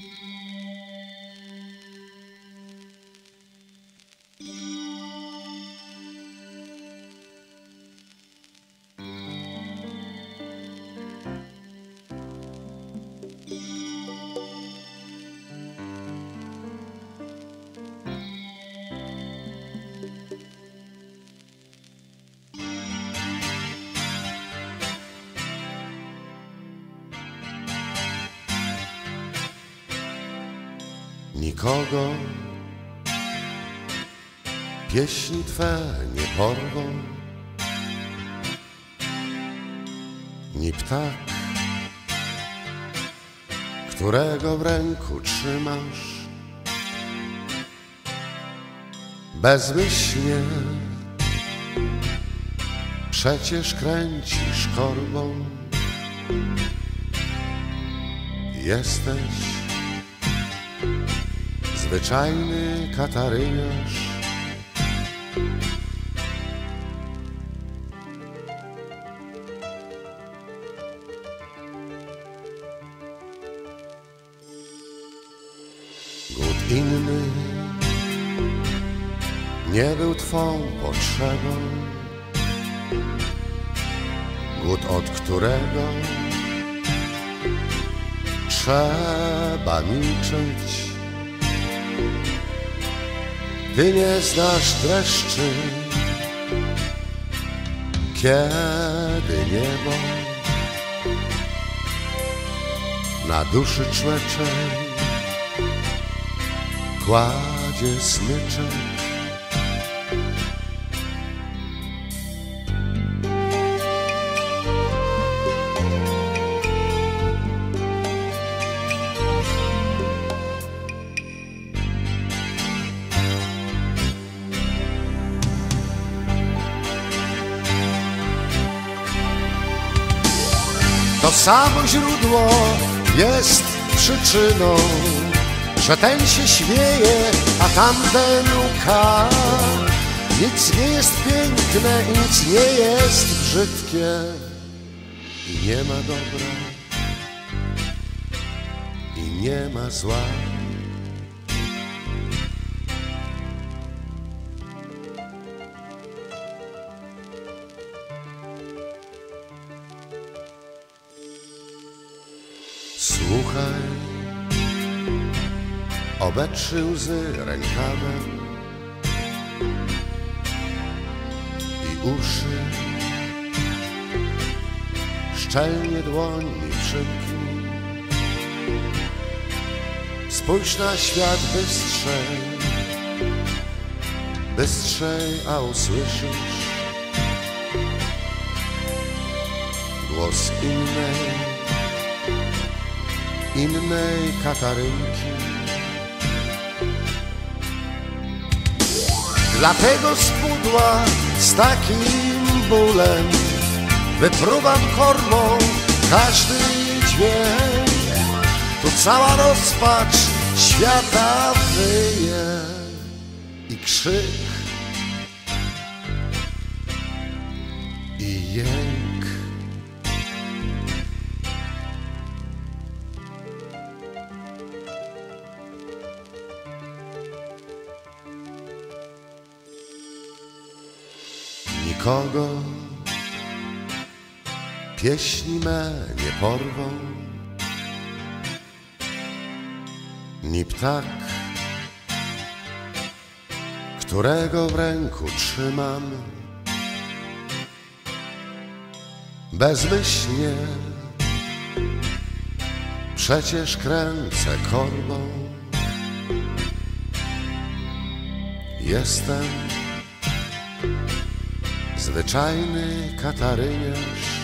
Mm-hmm. Nikogo pieśni Twe nie porwą, ni ptak, którego w ręku trzymasz. Bezmyślnie przecież kręcisz korbą. Jesteś zwyczajny kataryniarz. Głód inny nie był twą potrzebą. Głód, od którego trzeba milczeć. Ty nie znasz dreszczy, kiedy niebo na duszy człeczej kładzie smyczek. To samo źródło jest przyczyną, że ten się śmieje, a tamten łka. Nic nie jest piękne nic nie jest brzydkie i nie ma dobra i nie ma zła. Słuchaj, obetrzyj łzy rękawem i uszy, szczelnie dłońmi przymknij. Spójrz na świat bystrzej, bystrzej, a usłyszysz głos innej innej Katarynki. Dlatego z pudła z takim bólem wypruwam kormą każdy dźwięk. Tu cała rozpacz świata wyje i krzyk i jęk. Nikogo pieśni me nie porwą, ni ptak, którego w ręku trzymam. Bezmyślnie przecież kręcę korbą. Jestem zwyczajny kataryniarz